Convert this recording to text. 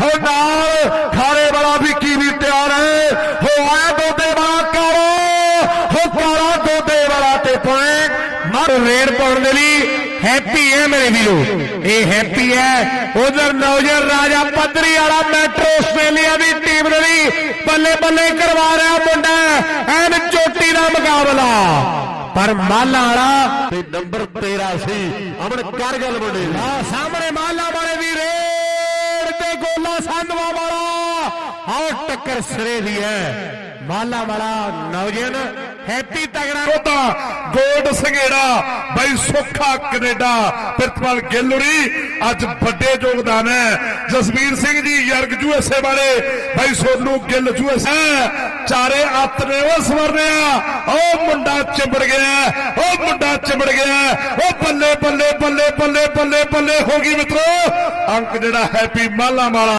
ਹੋ ਨਾਲ ਖਾਰੇ ਵਾਲਾ ਵੀ ਕੀ ਵੀ ਤਿਆਰ ਹੈ? ਹੋ ਆਇਆ ਦੋਦੇ ਵਾਲਾ ਕਾਲਾ ਹੋ ਕਾਲਾ ਦੋਦੇ ਵਾਲਾ ਤੇ ਪੁਆਇੰਟ ਮਾਰ ਰੇਡ ਪਾਉਣ ਦੇ ਲਈ ਹੈਪੀ ਹੈ ਮੇਰੇ ਵੀਰੋ। ਇਹ ਹੈਪੀ ਹੈ। ਉਧਰ ਨੌਜਰ ਰਾਜਾ ਪੱਧਰੀ ਵਾਲਾ ਮੈਟਰੋ ਆਸਟ੍ਰੇਲੀਆ ਦੀ ਟੀਮ ਦੇ ਲਈ ਬੱਲੇ ਬੱਲੇ ਕਰਵਾ ਰਿਹਾ ਮੁੰਡਾ ਐਨ ਚੋਟੀ ਦਾ ਮੁਕਾਬਲਾ। ਪਰ ਮਾਲਾ ਵਾਲਾ ਤੇ ਨੰਬਰ 13 ਸੀ। ਅਮਨ ਕਰ ਗੱਲ ਮੁੰਡੇ ਦੀ। ਸਾਹਮਣੇ ਮਾਲਾ ਵਾਲੇ ਦੀ ਰੇਡ ਤੇ ਗੋਲਾ ਸੰਧਵਾ ਵਾਲਾ ਆਹ ਟੱਕਰ ਸਿਰੇ ਦੀ ਹੈ। ਮਾਲਾ ਵਾਲਾ ਨੌਜਨ ਹੈਪੀ ਤਗੜਾ ਉਹਦਾ ਗੋਲਡ ਸੰਘੇੜਾ, ਬਾਈ ਸੁੱਖਾ ਕੈਨੇਡਾ ਪ੍ਰਿਤਪਾਲ ਗਿੱਲੁਰੀ, ਅੱਜ ਵੱਡੇ ਯੋਗਦਾਨ ਹੈ। ਜਸਵੀਰ ਸਿੰਘ ਜੀ, ਯਰਗ ਯੂਐਸਏ ਵਾਲੇ, ਬਾਈ ਸੋਨੂ ਗਿੱਲ ਯੂਐਸਏ ਚਾਰੇ ਅੱਤ ਨੇ, ਉਹ ਸਵਰਨਿਆ। ਉਹ ਮੁੰਡਾ ਚਿੰਬੜ ਗਿਆ ਉਹ ਮੁੰਡਾ ਚਿੰਬੜ ਗਿਆ ਉਹ ਬੱਲੇ ਬੱਲੇ ਬੱਲੇ ਬੱਲੇ ਬੱਲੇ ਬੱਲੇ ਹੋ ਗਈ ਮਿੱਤਰੋ। ਅੰਕ ਜਿਹੜਾ ਹੈਪੀ ਮਾਲਾ ਵਾਲਾ